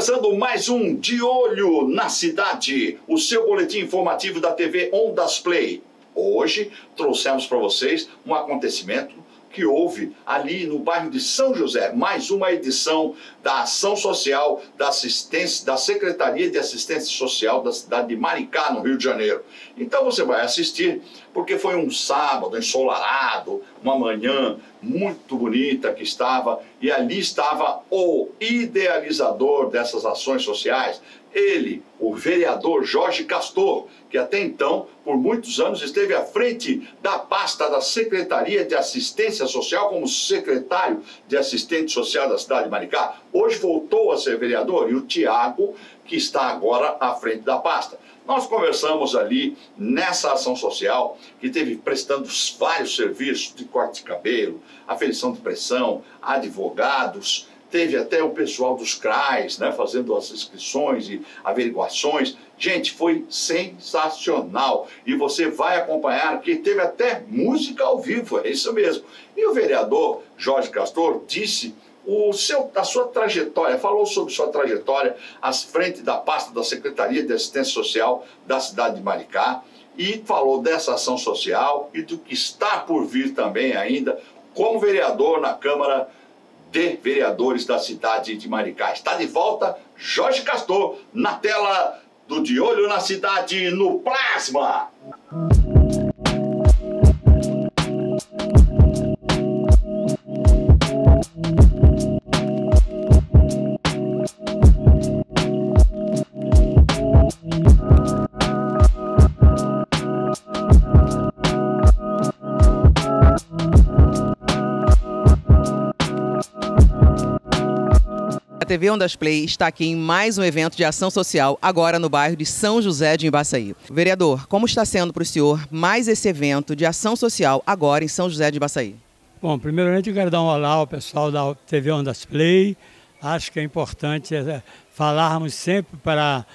Começando mais um De Olho na Cidade, o seu boletim informativo da TV Ondas Play. Hoje trouxemos para vocês um acontecimento que houve ali no bairro de São José, mais uma edição da ação social da assistência da Secretaria de Assistência Social da cidade de Maricá, no Rio de Janeiro. Então você vai assistir, porque foi um sábado ensolarado, uma manhã muito bonita que estava, e ali estava o idealizador dessas ações sociais, ele, o vereador Jorge Castor, que até então, por muitos anos, esteve à frente da pasta da Secretaria de Assistência Social como secretário de Assistente Social da cidade de Maricá. Hoje voltou a ser vereador e o Tiago, que está agora à frente da pasta. Nós conversamos ali nessa ação social que teve prestando vários serviços de corte de cabelo, aferição de pressão, advogados, teve até o pessoal dos CRAs, né, fazendo as inscrições e averiguações. Gente, foi sensacional. E você vai acompanhar que teve até música ao vivo, é isso mesmo. E o vereador Jorge Castor disse o seu, a sua trajetória, falou sobre sua trajetória à frente da pasta da Secretaria de Assistência Social da cidade de Maricá e falou dessa ação social e do que está por vir também ainda como vereador na Câmara de Vereadores da cidade de Maricá. Está de volta Jorge Castor na tela do De Olho na Cidade no Plasma. TV Ondas Play está aqui em mais um evento de ação social, agora no bairro de São José de Embaçaí. Vereador, como está sendo para o senhor mais esse evento de ação social agora em São José de Embaçaí? Bom, primeiramente eu quero dar um olá ao pessoal da TV Ondas Play. Acho que é importante é, falarmos sempre para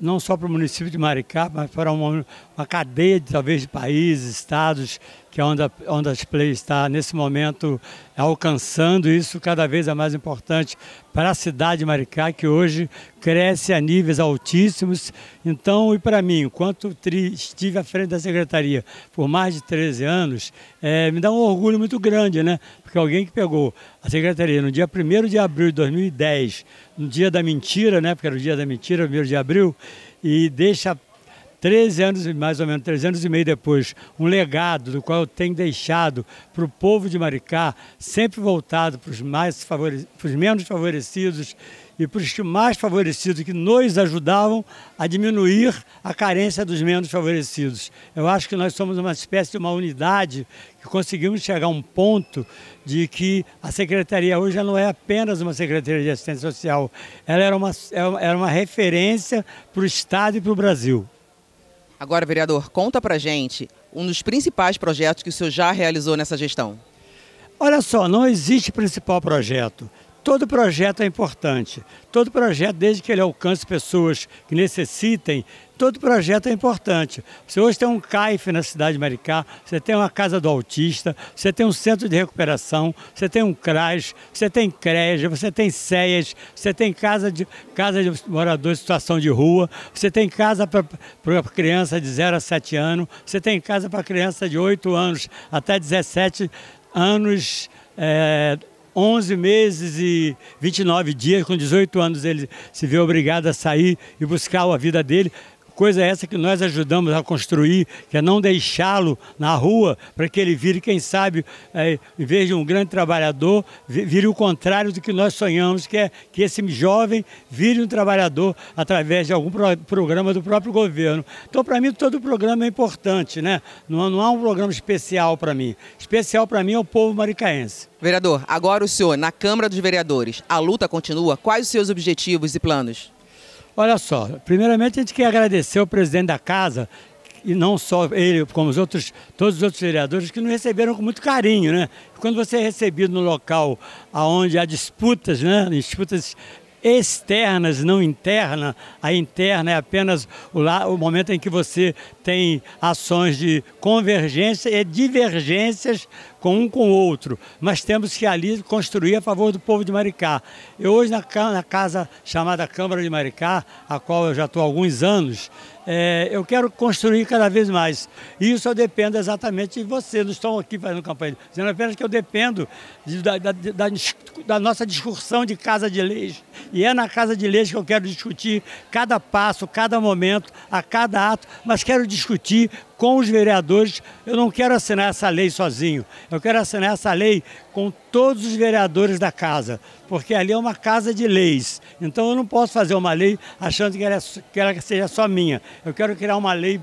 não só para o município de Maricá, mas para uma, uma cadeia de, talvez de países, estados que a Onda, Ondas Play está nesse momento alcançando. Isso cada vez é mais importante para a cidade de Maricá, que hoje cresce a níveis altíssimos. Então, e para mim, enquanto estive à frente da secretaria por mais de 13 anos, é, me dá um orgulho muito grande, né? Porque alguém que pegou a secretaria no dia 1 de abril de 2010, no dia da mentira, né? Porque era o dia da mentira, 1 de abril, e deixa 13 anos, mais ou menos 13 anos e meio depois, um legado do qual eu tenho deixado para o povo de Maricá, sempre voltado para os mais para os menos favorecidos e para os mais favorecidos que nos ajudavam a diminuir a carência dos menos favorecidos. Eu acho que nós somos uma espécie de uma unidade que conseguimos chegar a um ponto de que a secretaria hoje não é apenas uma secretaria de assistência social, ela era uma, era uma referência para o Estado e para o Brasil. Agora, vereador, conta pra gente um dos principais projetos que o senhor já realizou nessa gestão. Olha só, não existe principal projeto. Todo projeto é importante. Todo projeto, desde que ele alcance pessoas que necessitem, todo projeto é importante. Você hoje tem um CAIF na cidade de Maricá, você tem uma casa do autista, você tem um centro de recuperação, você tem um CRAS, você tem CREJ, você tem CEAS, você tem casa de, casa de moradores em situação de rua, você tem casa para criança de 0 a 7 anos, você tem casa para criança de 8 anos até 17 anos. É, 11 meses e 29 dias, com 18 anos ele se vê obrigado a sair e buscar a vida dele. Coisa essa que nós ajudamos a construir, que é não deixá-lo na rua para que ele vire, quem sabe, é, em vez de um grande trabalhador, vire o contrário do que nós sonhamos, que é que esse jovem vire um trabalhador através de algum pro, programa do próprio governo. Então, para mim, todo programa é importante, né? Não, não há um programa especial para mim. Especial para mim é o povo maricaense. Vereador, agora o senhor, na Câmara dos Vereadores, a luta continua. Quais os seus objetivos e planos? Olha só, primeiramente a gente quer agradecer ao presidente da casa, e não só ele, como os outros, todos os outros vereadores, que nos receberam com muito carinho, né? Quando você é recebido no local onde há disputas, né? Disputas externas, não interna. A interna é apenas o, lá, o momento em que você tem ações de convergência e divergências com um com o outro, mas temos que ali construir a favor do povo de Maricá. Eu hoje na, na casa chamada Câmara de Maricá, a qual eu já estou há alguns anos, é, eu quero construir cada vez mais. E isso eu dependo exatamente de vocês. Não estão aqui fazendo campanha, dizendo apenas que eu dependo de, da, da, da, da, nossa discussão de Casa de Leis. E é na Casa de Leis que eu quero discutir cada passo, cada momento, a cada ato, mas quero discutir com os vereadores. Eu não quero assinar essa lei sozinho. Eu quero assinar essa lei com todos os vereadores da casa, porque ali é uma casa de leis. Então eu não posso fazer uma lei achando que ela, é, que ela seja só minha. Eu quero criar uma lei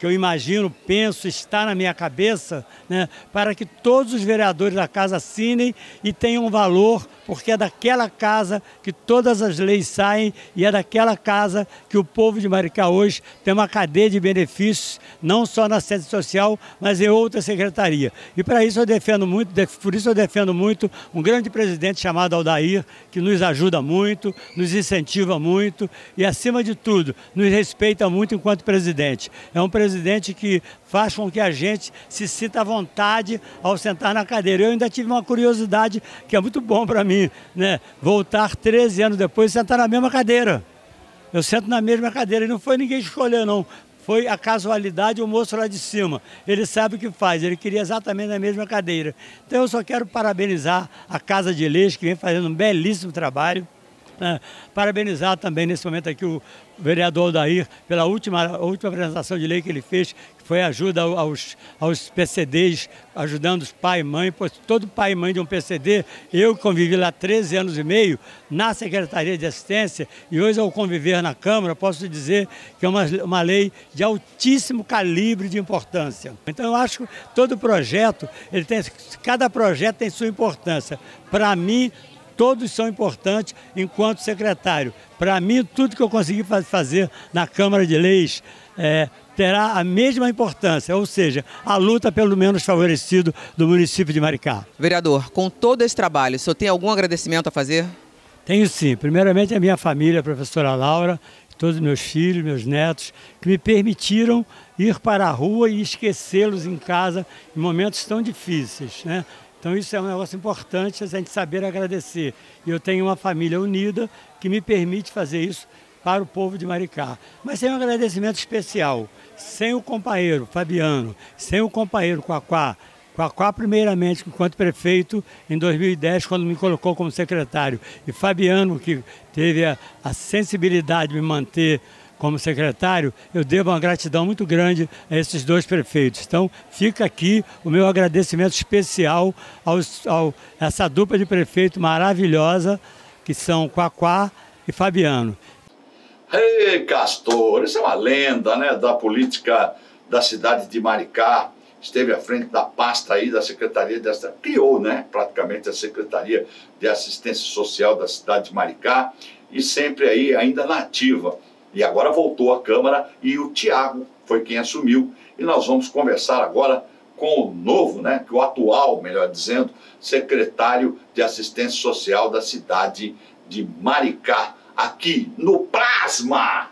que eu imagino, penso, está na minha cabeça, né, para que todos os vereadores da casa assinem e tenham valor porque é daquela casa que todas as leis saem e é daquela casa que o povo de Maricá hoje tem uma cadeia de benefícios, não só na sede social, mas em outra secretaria. E para isso eu defendo muito, por isso eu defendo muito um grande presidente chamado Aldair, que nos ajuda muito, nos incentiva muito e, acima de tudo, nos respeita muito enquanto presidente. É um presidente que faz com que a gente se sinta à vontade ao sentar na cadeira. Eu ainda tive uma curiosidade que é muito bom para mim, né? Voltar 13 anos depois e sentar na mesma cadeira. Eu sento na mesma cadeira e não foi ninguém escolher, não. Foi a casualidade, o moço lá de cima. Ele sabe o que faz, ele queria exatamente na mesma cadeira. Então eu só quero parabenizar a Casa de Leis, que vem fazendo um belíssimo trabalho. Né? Parabenizar também nesse momento aqui o vereador Aldair pela última, última apresentação de lei que ele fez, que foi ajuda aos, aos PCDs, ajudando os pai e mãe, pois todo pai e mãe de um PCD, eu convivi lá 13 anos e meio na Secretaria de Assistência e hoje ao conviver na Câmara, posso dizer que é uma, uma lei de altíssimo calibre de importância. Então eu acho que todo projeto, ele tem, cada projeto tem sua importância. Para mim, todos são importantes enquanto secretário. Para mim, tudo que eu consegui fazer na Câmara de Leis é, terá a mesma importância, ou seja, a luta pelo menos favorecido do município de Maricá. Vereador, com todo esse trabalho, o senhor tem algum agradecimento a fazer? Tenho sim. Primeiramente a minha família, a professora Laura, todos os meus filhos, meus netos, que me permitiram ir para a rua e esquecê-los em casa em momentos tão difíceis. Né? Então isso é um negócio importante a gente saber agradecer. E eu tenho uma família unida que me permite fazer isso para o povo de Maricá. Mas tem um agradecimento especial. Sem o companheiro Fabiano, sem o companheiro Quaquá, Quaquá primeiramente enquanto prefeito em 2010, quando me colocou como secretário, e Fabiano, que teve a, a sensibilidade de me manter como secretário, eu devo uma gratidão muito grande a esses dois prefeitos. Então, fica aqui o meu agradecimento especial ao essa dupla de prefeito maravilhosa, que são Quaquá e Fabiano. Ei, Castor, isso é uma lenda né, da política da cidade de Maricá. Esteve à frente da pasta aí da Secretaria dessa. Criou, né, praticamente a Secretaria de Assistência Social da cidade de Maricá e sempre aí ainda nativa. E agora voltou à Câmara e o Tiago foi quem assumiu. E nós vamos conversar agora com o novo, né, que o atual, melhor dizendo, secretário de Assistência Social da cidade de Maricá, aqui no Plasma.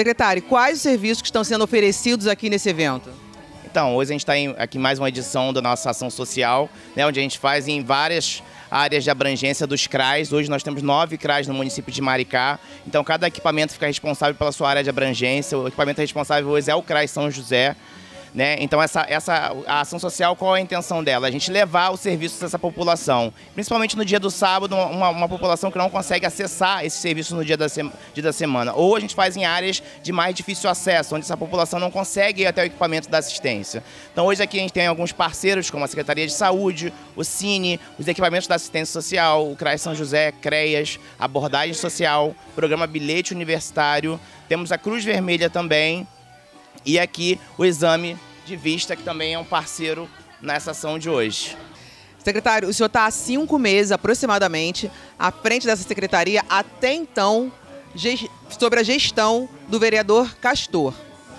Secretário, quais os serviços que estão sendo oferecidos aqui nesse evento? Então, hoje a gente está aqui mais uma edição da nossa ação social, né, onde a gente faz em várias áreas de abrangência dos CRAs. Hoje nós temos nove CRAs no município de Maricá. Então, cada equipamento fica responsável pela sua área de abrangência. O equipamento responsável hoje é o CRAS São José. Né? Então, essa, essa a ação social, qual é a intenção dela? A gente levar o serviço dessa população. Principalmente no dia do sábado, uma, uma população que não consegue acessar esse serviço no dia da, dia da semana. Ou a gente faz em áreas de mais difícil acesso, onde essa população não consegue ir até o equipamento da assistência. Então, hoje aqui a gente tem alguns parceiros, como a Secretaria de Saúde, o Cine, os equipamentos da assistência social, o CRAS São José, CREAS, abordagem social, programa Bilhete Universitário. Temos a Cruz Vermelha também, e aqui o exame de vista, que também é um parceiro nessa ação de hoje. Secretário, o senhor está há cinco meses aproximadamente à frente dessa secretaria, até então, sobre a gestão do vereador Castor.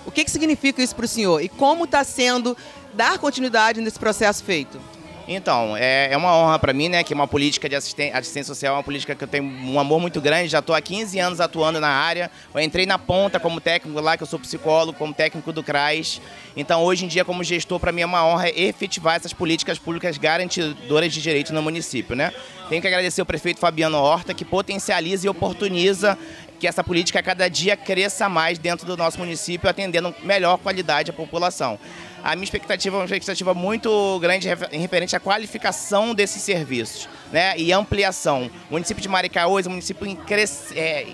O que, que significa isso para o senhor e como está sendo dar continuidade nesse processo feito? Então, é, é uma honra para mim, né, que uma política de assistência, assistência social é uma política que eu tenho um amor muito grande, já estou há 15 anos atuando na área, eu entrei na ponta como técnico lá, que eu sou psicólogo, como técnico do CRAS, então hoje em dia como gestor, para mim é uma honra efetivar essas políticas públicas garantidoras de direito no município, né. Tenho que agradecer o prefeito Fabiano Horta, que potencializa e oportuniza que essa política cada dia cresça mais dentro do nosso município, atendendo melhor qualidade à população. A minha expectativa é uma expectativa muito grande em referente à qualificação desses serviços né, e ampliação. O município de Maricá hoje é um município em crescimento. É,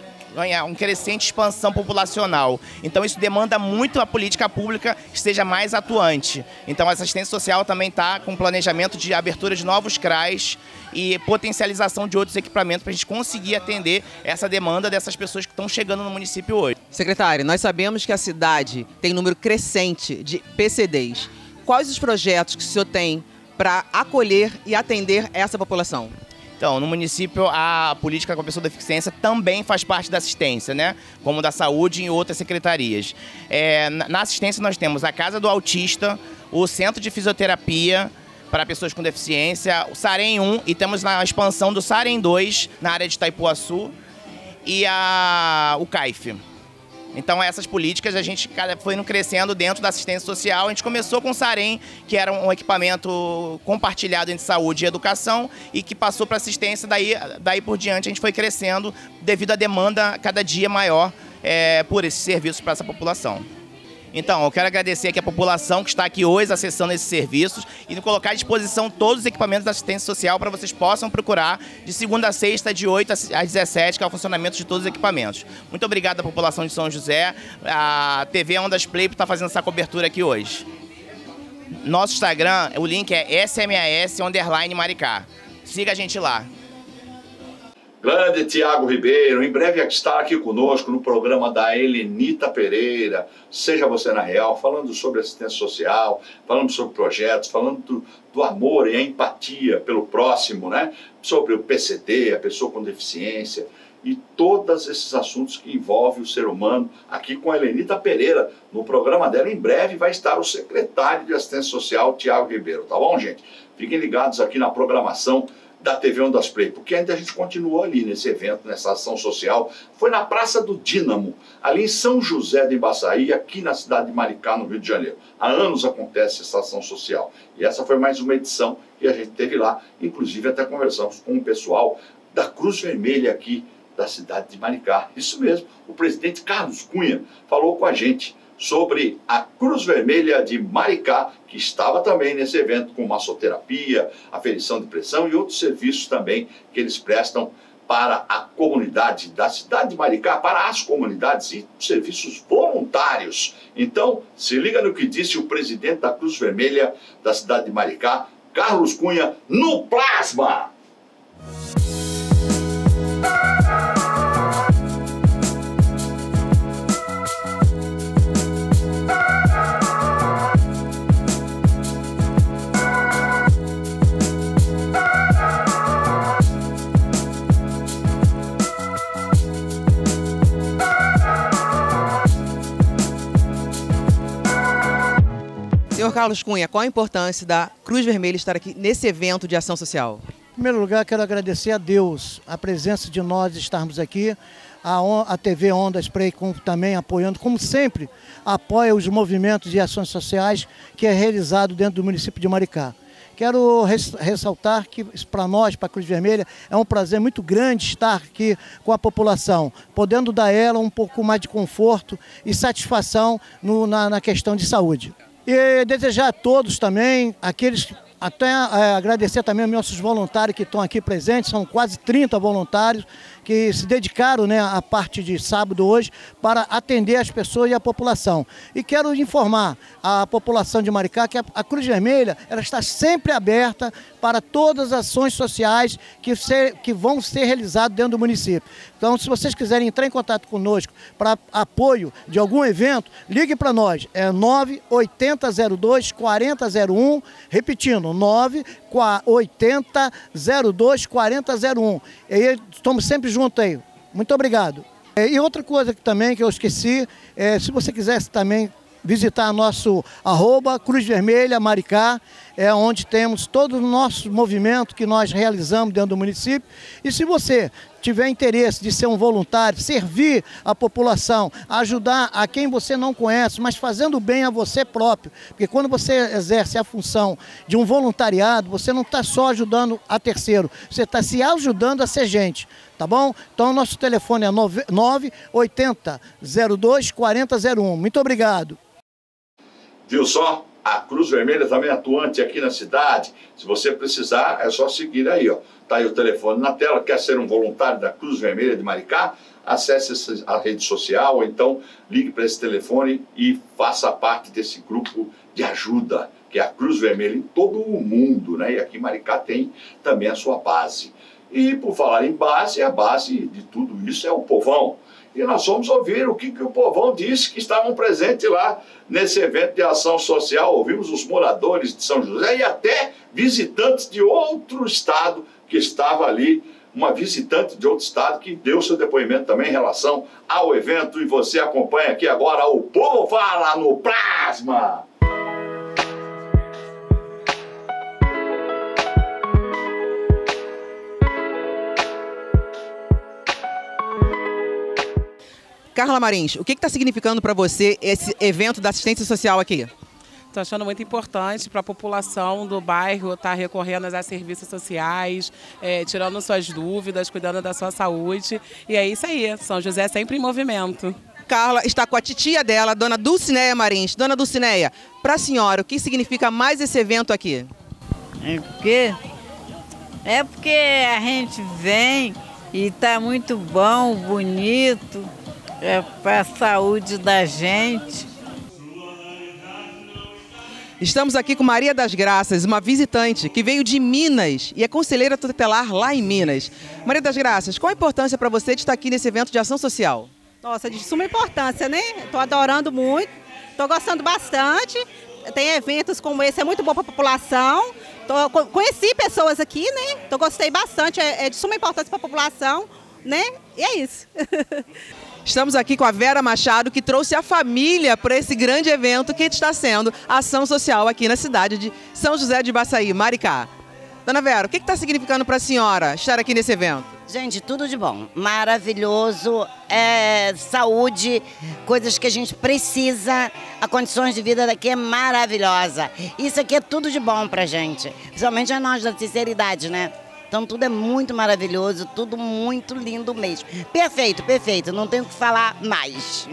um crescente expansão populacional. Então isso demanda muito a política pública que seja mais atuante. Então a assistência social também está com planejamento de abertura de novos CRAs e potencialização de outros equipamentos para a gente conseguir atender essa demanda dessas pessoas que estão chegando no município hoje. Secretário, nós sabemos que a cidade tem número crescente de PCDs. Quais os projetos que o senhor tem para acolher e atender essa população? Então, no município, a política com a pessoa deficiência também faz parte da assistência, né? Como da saúde e outras secretarias. É, na assistência, nós temos a Casa do Autista, o Centro de Fisioterapia para pessoas com deficiência, o Sarem 1 e temos na expansão do Sarem 2 na área de Itaipuaçu e a, o CAIF. Então essas políticas a gente foi crescendo dentro da assistência social. A gente começou com o Sarem, que era um equipamento compartilhado entre saúde e educação, e que passou para assistência, daí, daí por diante a gente foi crescendo devido à demanda cada dia maior é, por esses serviços para essa população. Então, eu quero agradecer aqui a população que está aqui hoje acessando esses serviços e colocar à disposição todos os equipamentos da assistência social para vocês possam procurar de segunda a sexta, de 8 às 17, que é o funcionamento de todos os equipamentos. Muito obrigado à população de São José, a TV Ondas Play por estar fazendo essa cobertura aqui hoje. Nosso Instagram, o link é smas underline Maricá. Siga a gente lá. Grande Tiago Ribeiro, em breve está aqui conosco no programa da Helenita Pereira, Seja Você na Real, falando sobre assistência social, falando sobre projetos, falando do, do, amor e a empatia pelo próximo, né? Sobre o PCD, a pessoa com deficiência e todos esses assuntos que envolvem o ser humano, aqui com a Helenita Pereira, no programa dela. Em breve vai estar o secretário de Assistência Social, Tiago Ribeiro, tá bom, gente? Fiquem ligados aqui na programação da TV Ondas Play, porque ainda a gente continuou ali nesse evento, nessa ação social. Foi na Praça do Dínamo, ali em São José de Embaçaí, aqui na cidade de Maricá, no Rio de Janeiro. Há anos acontece essa ação social. E essa foi mais uma edição que a gente teve lá. Inclusive até conversamos com o pessoal da Cruz Vermelha aqui da cidade de Maricá. Isso mesmo, o presidente Carlos Cunha falou com a gente sobre a Cruz Vermelha de Maricá, que estava também nesse evento com massoterapia, aferição de pressão e outros serviços também que eles prestam para a comunidade da cidade de Maricá, para as comunidades e serviços voluntários. Então, se liga no que disse o presidente da Cruz Vermelha da cidade de Maricá, Carlos Cunha, no Plasma. Carlos Cunha, qual a importância da Cruz Vermelha estar aqui nesse evento de ação social? Em primeiro lugar, quero agradecer a Deus a presença de nós estarmos aqui, a, a TV Onda Spray com, também apoiando, como sempre, apoia os movimentos de ações sociais que é realizado dentro do município de Maricá. Quero ressaltar que para nós, para a Cruz Vermelha, é um prazer muito grande estar aqui com a população, podendo dar a ela um pouco mais de conforto e satisfação no, na, na questão de saúde. E desejar a todos também, aqueles até é, agradecer também aos nossos voluntários que estão aqui presentes, são quase 30 voluntários que se dedicaram né, a parte de sábado hoje para atender as pessoas e a população. E quero informar a população de Maricá que a, Cruz Vermelha ela está sempre aberta para todas as ações sociais que, ser, que vão ser realizadas dentro do município. Então, se vocês quiserem entrar em contato conosco para apoio de algum evento, ligue para nós. É 98002 4001, repetindo, 98002 4001. E estamos sempre juntos aí. Muito obrigado. É, e outra coisa que também que eu esqueci, é, se você quisesse também visitar nosso arroba Cruz Vermelha Maricá, é onde temos todo o nosso movimento que nós realizamos dentro do município. E se você tiver interesse de ser um voluntário, servir a população, ajudar a quem você não conhece, mas fazendo bem a você próprio, porque quando você exerce a função de um voluntariado, você não está só ajudando a terceiro, você está se ajudando a ser gente tá bom? Então nosso telefone é 980 02 4001. Muito obrigado. Viu só? A Cruz Vermelha também é atuante aqui na cidade. Se você precisar, é só seguir aí, ó. Tá aí o telefone na tela. Quer ser um voluntário da Cruz Vermelha de Maricá? Acesse a rede social ou então ligue para esse telefone e faça parte desse grupo de ajuda, que é a Cruz Vermelha em todo o mundo, né? E aqui Maricá tem também a sua base. E por falar em base, a base de tudo isso é o povão e nós fomos ouvir o que, que o povão disse que estavam presentes lá nesse evento de ação social. Ouvimos os moradores de São José e até visitantes de outro estado que estava ali, uma visitante de outro estado que deu seu depoimento também em relação ao evento. E você acompanha aqui agora o Povo Fala no Plasma. Carla Marins, o que está significando para você esse evento da assistência social aqui? Estou achando muito importante para a população do bairro estar tá recorrendo a serviços sociais, é, tirando suas dúvidas, cuidando da sua saúde. E é isso aí, São José é sempre em movimento. Carla está com a titia dela, dona Dulcineia Marins. Dona Dulcineia, para a senhora, o que significa mais esse evento aqui? É porque, é porque a gente vem e está muito bom, bonito é para a saúde da gente. Estamos aqui com Maria das Graças, uma visitante que veio de Minas e é conselheira tutelar lá em Minas. Maria das Graças, qual a importância para você de estar aqui nesse evento de ação social? Nossa, de suma importância, né? Estou adorando muito, estou gostando bastante. Tem eventos como esse, é muito bom para a população. Tô, conheci pessoas aqui, né? Então gostei bastante, é, é de suma importância para a população, né? E é isso. Estamos aqui com a Vera Machado, que trouxe a família para esse grande evento que está sendo ação social aqui na cidade de São José de Baçaí, Maricá. Dona Vera, o que está significando para a senhora estar aqui nesse evento? Gente, tudo de bom. Maravilhoso. É, saúde, coisas que a gente precisa. A condições de vida daqui é maravilhosa. Isso aqui é tudo de bom pra gente. Principalmente a nós da terceira idade, né? Então tudo é muito maravilhoso, tudo muito lindo mesmo. Perfeito, perfeito, não tenho o que falar mais.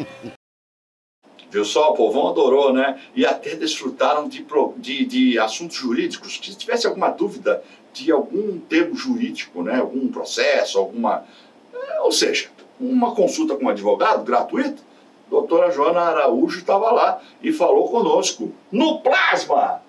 Viu só, o povão adorou, né? E até desfrutaram de, de, de assuntos jurídicos. Se tivesse alguma dúvida de algum termo jurídico, né? algum processo, alguma. É, ou seja, uma consulta com um advogado gratuita, doutora Joana Araújo estava lá e falou conosco no Plasma.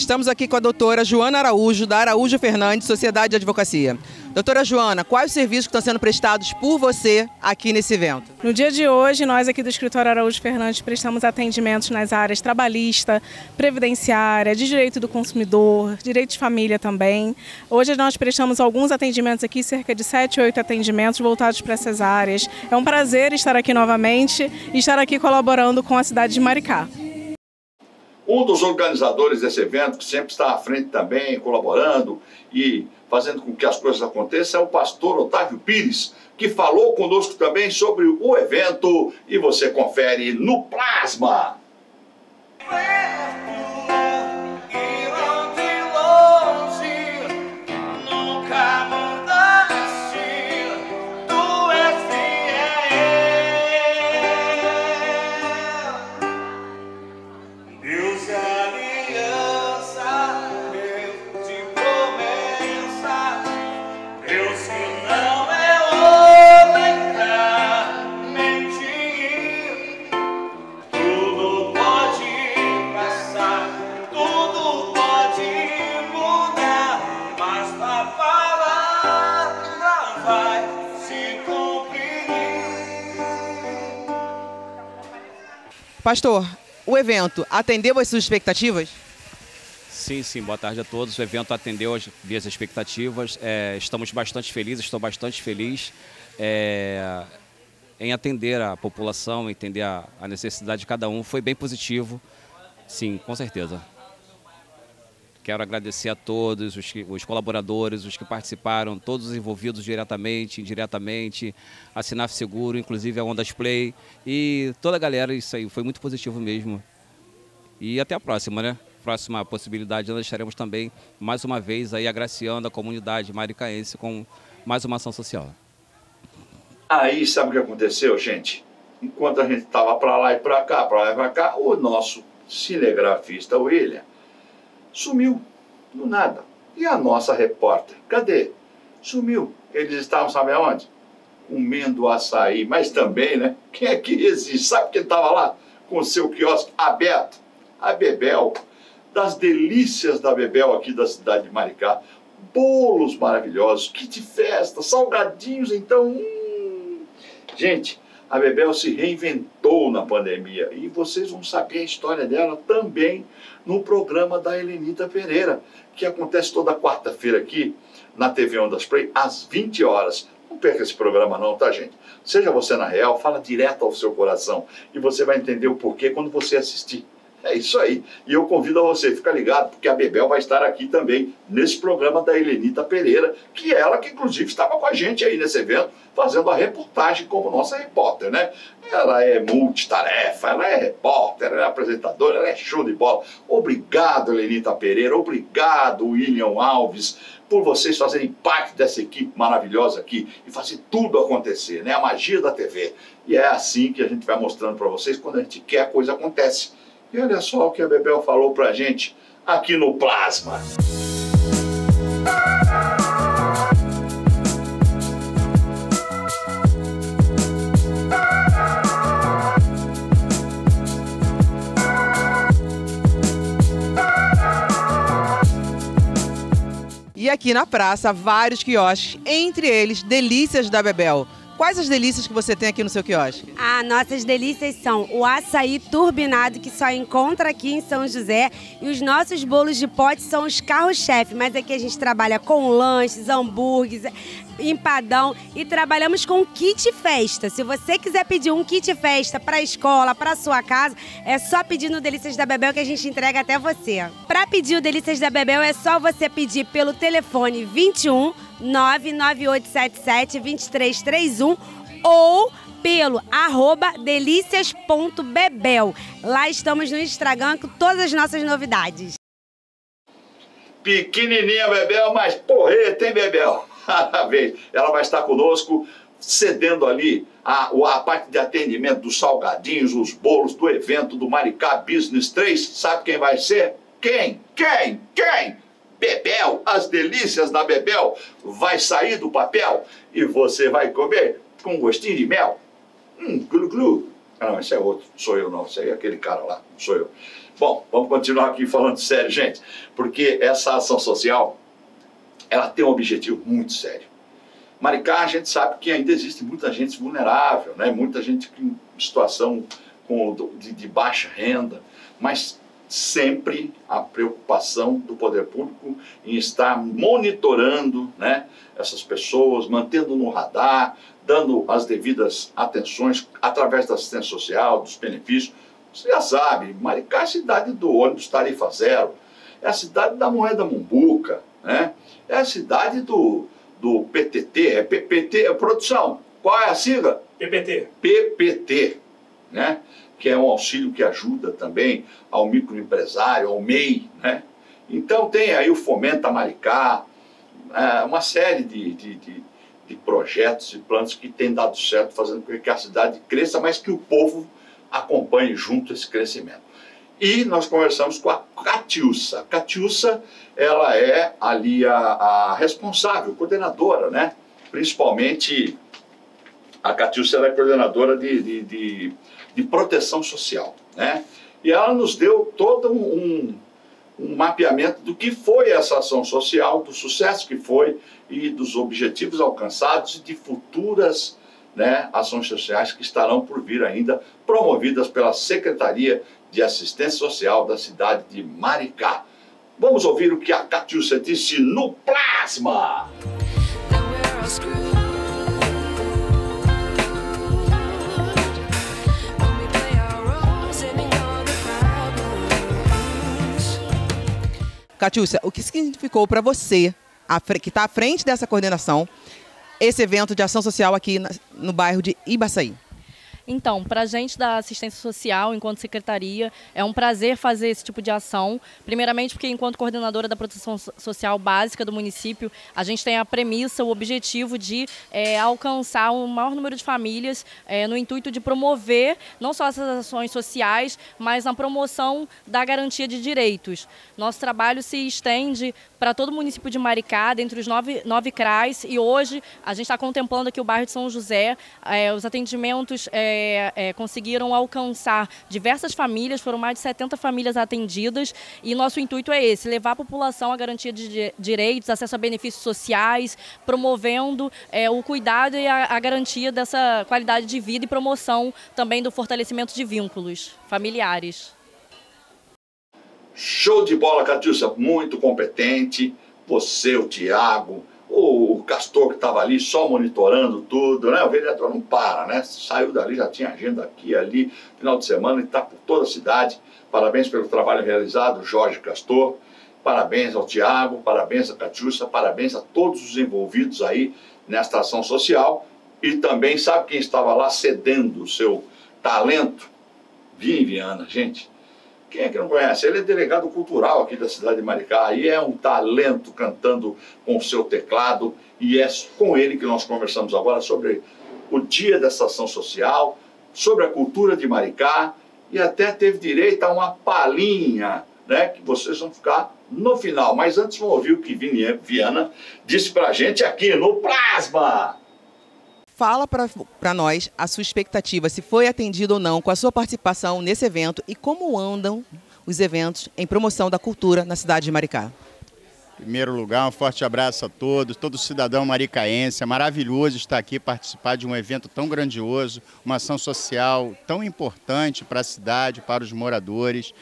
Estamos aqui com a doutora Joana Araújo, da Araújo Fernandes, Sociedade de Advocacia. Doutora Joana, quais os serviços que estão sendo prestados por você aqui nesse evento? No dia de hoje, nós aqui do Escritório Araújo Fernandes prestamos atendimentos nas áreas trabalhista, previdenciária, de direito do consumidor, direito de família também. Hoje nós prestamos alguns atendimentos aqui, cerca de 7, 8 atendimentos voltados para essas áreas. É um prazer estar aqui novamente e estar aqui colaborando com a cidade de Maricá. Um dos organizadores desse evento, que sempre está à frente também, colaborando e fazendo com que as coisas aconteçam, é o pastor Otávio Pires, que falou conosco também sobre o evento e você confere no Plasma. Pastor, o evento atendeu às suas expectativas? Sim, sim. Boa tarde a todos. O evento atendeu as minhas expectativas. É, estamos bastante felizes, estou bastante feliz é, em atender a população, entender a, a necessidade de cada um. Foi bem positivo. Sim, com certeza. Quero agradecer a todos, os, os, colaboradores, os que participaram, todos os envolvidos diretamente, indiretamente, a Sinaf Seguro, inclusive a Ondas Play e toda a galera, isso aí foi muito positivo mesmo. E até a próxima, né? Próxima possibilidade, nós estaremos também, mais uma vez, aí agraciando a comunidade maricaense com mais uma ação social. Aí, sabe o que aconteceu, gente? Enquanto a gente estava para lá e para cá, para lá e para cá, o nosso cinegrafista William sumiu do nada. E a nossa repórter, cadê? Sumiu. Eles estavam, sabe aonde? Comendo açaí, mas também, né? Quem é que existe? Sabe quem estava lá? Com o seu quiosque aberto? A Bebel, das delícias da Bebel aqui da cidade de Maricá. Bolos maravilhosos, kit festa, salgadinhos, então. Hum. Gente, a Bebel se reinventou na pandemia e vocês vão saber a história dela também no programa da Helenita Pereira, que acontece toda quarta-feira aqui na TV Ondas Play, às 20 horas. Não perca esse programa não, tá, gente? Seja você na real, fala direto ao seu coração e você vai entender o porquê quando você assistir. É isso aí. E eu convido a você, fica ligado, porque a Bebel vai estar aqui também nesse programa da Helenita Pereira, que é ela que inclusive estava com a gente aí nesse evento, fazendo a reportagem como nossa repórter, né? Ela é multitarefa, ela é repórter, ela é apresentadora, ela é show de bola. Obrigado, Helenita Pereira, obrigado, William Alves, por vocês fazerem parte dessa equipe maravilhosa aqui e fazer tudo acontecer, né? A magia da TV. E é assim que a gente vai mostrando para vocês, quando a gente quer, a coisa acontece. E olha só o que a Bebel falou pra gente aqui no Plasma. E aqui na praça, vários quiosques, entre eles Delícias da Bebel. Quais as delícias que você tem aqui no seu quiosque? Ah, nossas delícias são o açaí turbinado, que só encontra aqui em São José, e os nossos bolos de pote são os carro-chefe, mas aqui a gente trabalha com lanches, hambúrgueres, empadão e trabalhamos com kit festa. Se você quiser pedir um kit festa para a escola, para sua casa, é só pedir no Delícias da Bebel que a gente entrega até você. Para pedir o Delícias da Bebel é só você pedir pelo telefone 21 99877 2331 ou pelo arroba delícias.bebel. Lá estamos no Instagram com todas as nossas novidades. Pequenininha Bebel, mas porreta, hein, Bebel? Ela vai estar conosco cedendo ali a, a parte de atendimento dos salgadinhos, os bolos do evento do Maricá Business 3. Sabe quem vai ser? Quem? Quem? Quem? Bebel, as delícias da Bebel vai sair do papel e você vai comer com gostinho de mel. Hum, glu glu. Ah, não, esse é outro, sou eu não, esse é aquele cara lá, não sou eu. Bom, vamos continuar aqui falando sério, gente, porque essa ação social, ela tem um objetivo muito sério. Maricá, a gente sabe que ainda existe muita gente vulnerável, né? muita gente em situação de, de baixa renda, mas sempre a preocupação do poder público em estar monitorando né, essas pessoas, mantendo no radar, dando as devidas atenções através da assistência social, dos benefícios. Você já sabe, Maricá é a cidade do ônibus tarifa zero, é a cidade da moeda mumbuca, né? é a cidade do, do PTT, é PPT, é produção. Qual é a sigla? PPT. PPT, né? Que é um auxílio que ajuda também ao microempresário, ao MEI, né? Então tem aí o Fomenta Maricá, é, uma série de, de, de, de projetos e planos que têm dado certo, fazendo com que a cidade cresça, mas que o povo acompanhe junto esse crescimento. E nós conversamos com a Catiúça. Catiúça, ela é ali a, a responsável, coordenadora, né? Principalmente, a Catiúça é coordenadora de, de, de de proteção social. Né? E ela nos deu todo um, um mapeamento do que foi essa ação social, do sucesso que foi e dos objetivos alcançados e de futuras né, ações sociais que estarão por vir ainda, promovidas pela Secretaria de Assistência Social da cidade de Maricá. Vamos ouvir o que a Catiúcia disse no Plasma. Catiúcia, o que significou para você, que está à frente dessa coordenação, esse evento de ação social aqui no bairro de Ibaçaí? Então, para a gente da assistência social, enquanto secretaria, é um prazer fazer esse tipo de ação. Primeiramente, porque enquanto coordenadora da proteção social básica do município, a gente tem a premissa, o objetivo de é, alcançar um maior número de famílias é, no intuito de promover não só essas ações sociais, mas na promoção da garantia de direitos. Nosso trabalho se estende para todo o município de Maricá, dentre os nove, nove CRAs, e hoje a gente está contemplando aqui o bairro de São José. É, os atendimentos é, é, conseguiram alcançar diversas famílias, foram mais de 70 famílias atendidas, e nosso intuito é esse, levar a população a garantia de direitos, acesso a benefícios sociais, promovendo é, o cuidado e a, a garantia dessa qualidade de vida e promoção também do fortalecimento de vínculos familiares. Show de bola, Catiúcia, muito competente. Você, o Tiago, o Castor que estava ali só monitorando tudo, né? O vereador não para, né? Saiu dali, já tinha agenda aqui, ali, final de semana, e está por toda a cidade. Parabéns pelo trabalho realizado, Jorge Castor. Parabéns ao Tiago, parabéns a Catiúcia, parabéns a todos os envolvidos aí nesta ação social. E também, sabe quem estava lá cedendo o seu talento? Vini Viana, gente. Quem é que não conhece? Ele é delegado cultural aqui da cidade de Maricá e é um talento cantando com o seu teclado e é com ele que nós conversamos agora sobre o dia dessa ação social, sobre a cultura de Maricá e até teve direito a uma palhinha, né, que vocês vão ficar no final. Mas antes vamos ouvir o que Viana disse pra gente aqui no Plasma. Fala para nós a sua expectativa, se foi atendido ou não com a sua participação nesse evento e como andam os eventos em promoção da cultura na cidade de Maricá. Em primeiro lugar, um forte abraço a todos, todo cidadão maricaense. É maravilhoso estar aqui participar de um evento tão grandioso, uma ação social tão importante para a cidade, para os moradores.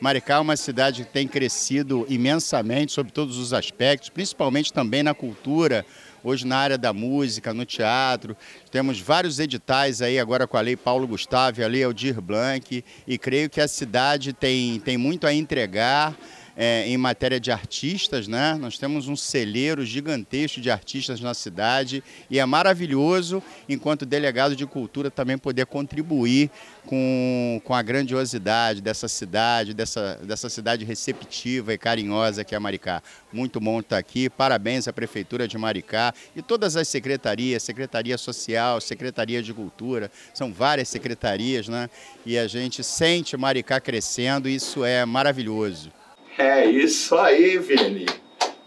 Maricá é uma cidade que tem crescido imensamente sobre todos os aspectos, principalmente também na cultura hoje na área da música, no teatro. Temos vários editais aí agora com a Lei Paulo Gustavo a Lei Aldir Blanc, e creio que a cidade tem, tem muito a entregar é, em matéria de artistas, né? Nós temos um celeiro gigantesco de artistas na cidade e é maravilhoso, enquanto delegado de cultura, também poder contribuir com, com a grandiosidade dessa cidade, dessa, dessa cidade receptiva e carinhosa que é Maricá. Muito bom estar aqui, parabéns à Prefeitura de Maricá e todas as secretarias, Secretaria Social, Secretaria de Cultura, são várias secretarias, né? E a gente sente Maricá crescendo e isso é maravilhoso. É isso aí, Vini.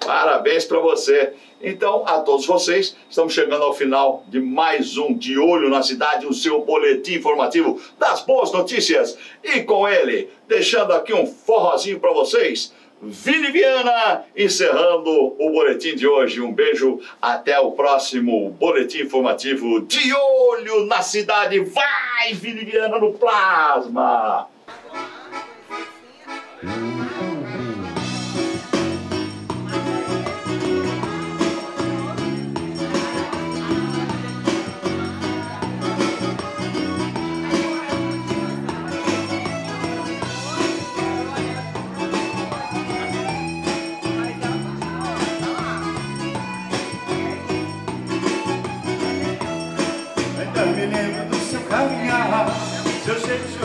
Parabéns para você. Então, a todos vocês, estamos chegando ao final de mais um De Olho na Cidade, o seu boletim informativo das boas notícias. E com ele, deixando aqui um forrozinho para vocês, Vini Viana, encerrando o boletim de hoje. Um beijo, até o próximo boletim informativo De Olho na Cidade. Vai, Vini Viana no Plasma!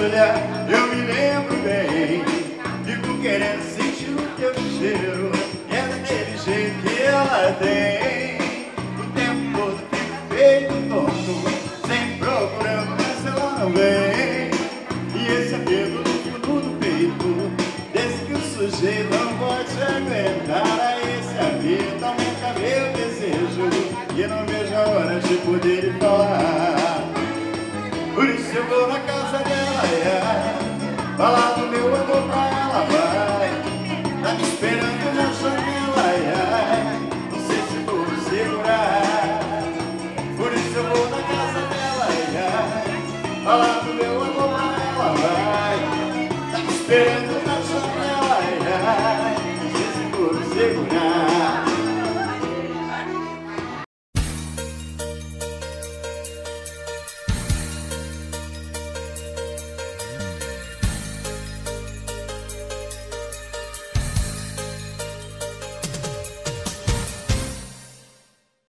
Olhar eu me lembro bem. Fico querendo sentir o teu cheiro. É daquele jeito que ela tem. O tempo todo fico feito tonto Sempre procurando, mas ela não vem. E esse apego no fundo do peito Desde que o sujeito não pode aguentar. A esse apego aumenta meu desejo. E não vejo a hora de poder falar. Por isso eu vou na casa